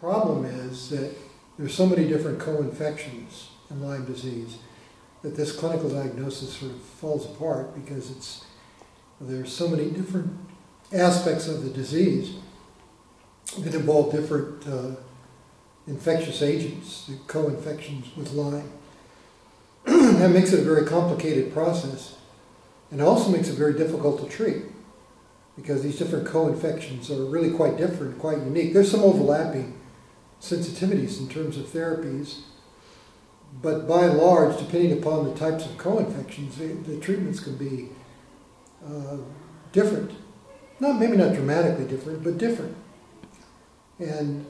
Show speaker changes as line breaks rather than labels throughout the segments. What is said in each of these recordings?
problem is that there's so many different co-infections in Lyme disease that this clinical diagnosis sort of falls apart because it's there's so many different aspects of the disease that involve different uh, infectious agents, the co-infections with Lyme. that makes it a very complicated process and also makes it very difficult to treat because these different co-infections are really quite different, quite unique. There's some overlapping sensitivities in terms of therapies, but by and large, depending upon the types of co-infections, the, the, treatments can be uh, different. Not maybe not dramatically different, but different. And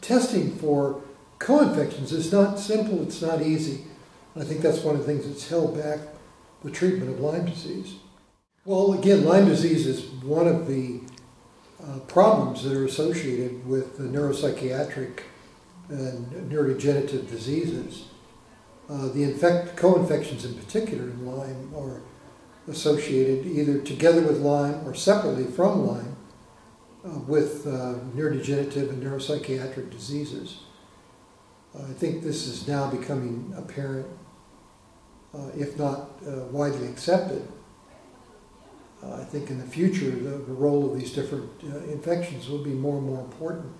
testing for co-infections is not simple. It's not easy. I think that's one of the things that's held back the treatment of Lyme disease. Well, again, Lyme disease is one of the uh, problems that are associated with the neuropsychiatric and neurodegenerative diseases. Uh, the infect, co-infections in particular in Lyme are associated either together with Lyme or separately from Lyme uh, with uh, neurodegenerative and neuropsychiatric diseases. I think this is now becoming apparent, uh, if not widely accepted, uh, I think in the future the, the role of these different uh, infections will be more and more important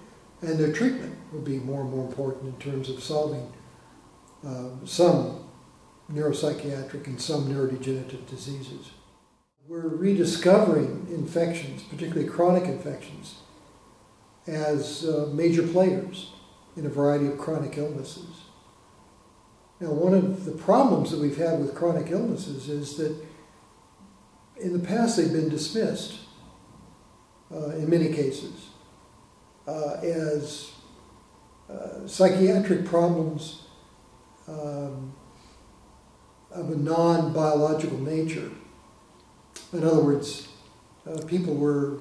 and their treatment will be more and more important in terms of solving uh, some neuropsychiatric and some neurodegenerative diseases. We're rediscovering infections, particularly chronic infections, as uh, major players in a variety of chronic illnesses. Now, one of the problems that we've had with chronic illnesses is that in the past they've been dismissed uh, in many cases uh, as uh, psychiatric problems um, of a non-biological nature. In other words, uh, people were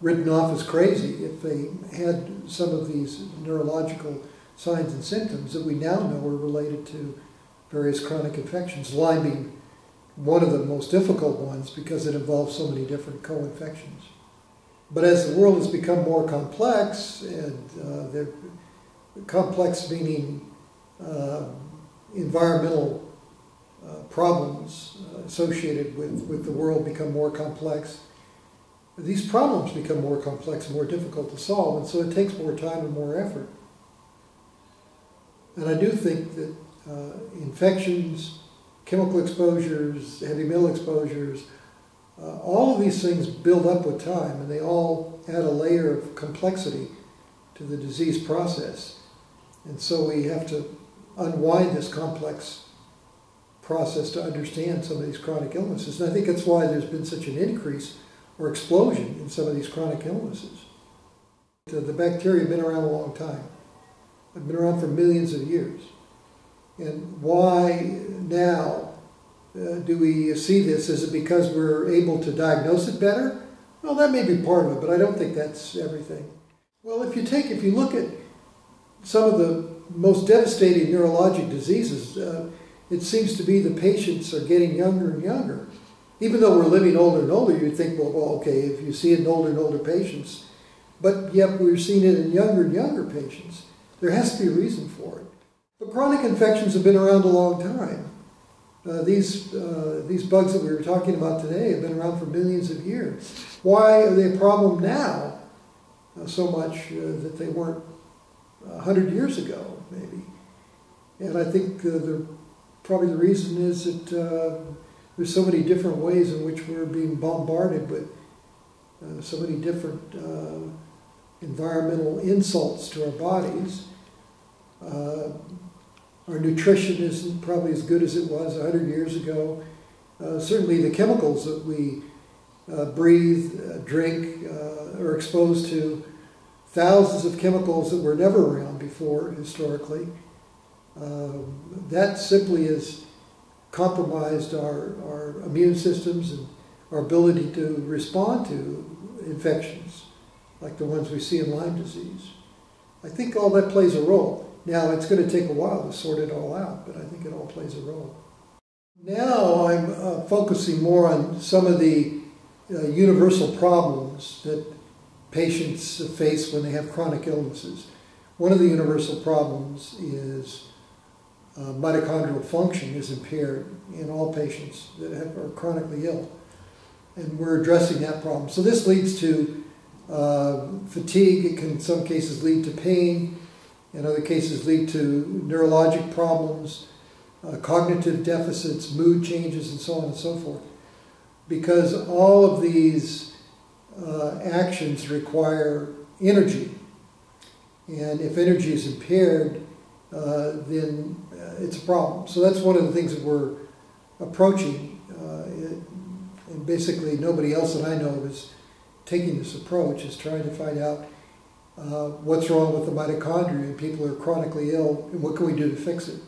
written off as crazy if they had some of these neurological signs and symptoms that we now know are related to various chronic infections, Lyme being one of the most difficult ones because it involves so many different co-infections. But as the world has become more complex, and uh, the complex meaning uh, environmental uh, problems associated with, with the world become more complex, these problems become more complex and more difficult to solve, and so it takes more time and more effort. And I do think that uh, infections, chemical exposures, heavy metal exposures, uh, all of these things build up with time and they all add a layer of complexity to the disease process. And so we have to unwind this complex process to understand some of these chronic illnesses. And I think that's why there's been such an increase or explosion in some of these chronic illnesses. The, the bacteria have been around a long time. They've been around for millions of years. And why now uh, do we see this? Is it because we're able to diagnose it better? Well, that may be part of it, but I don't think that's everything. Well, if you take, if you look at some of the most devastating neurologic diseases, uh, it seems to be the patients are getting younger and younger. Even though we're living older and older, you'd think, well, well okay, if you see it in older and older patients, but yet we're seeing it in younger and younger patients. There has to be a reason for it. But chronic infections have been around a long time. Uh, these, uh, these bugs that we were talking about today have been around for millions of years. Why are they a problem now uh, so much uh, that they weren't 100 years ago, maybe? And I think uh, the, probably the reason is that uh, there's so many different ways in which we're being bombarded with so many different environmental insults to our bodies. Our nutrition isn't probably as good as it was 100 years ago. Uh, certainly the chemicals that we uh, breathe, uh, drink, uh, are exposed to thousands of chemicals that were never around before historically. Um, that simply has compromised our, our immune systems and our ability to respond to infections like the ones we see in Lyme disease. I think all that plays a role. Now, it's going to take a while to sort it all out, but I think it all plays a role. Now I'm uh, focusing more on some of the uh, universal problems that patients face when they have chronic illnesses. one of the universal problems is uh, mitochondrial function is impaired in all patients that have, are chronically ill. And we're addressing that problem. So this leads to uh, fatigue. It can in some cases lead to pain. In other cases lead to neurologic problems, uh, cognitive deficits, mood changes, and so on and so forth. Because all of these uh, actions require energy. And if energy is impaired, uh, then uh, it's a problem. So that's one of the things that we're approaching. Uh, it, and basically, nobody else that I know of is taking this approach, is trying to find out uh, what's wrong with the mitochondria people are chronically ill and what can we do to fix it.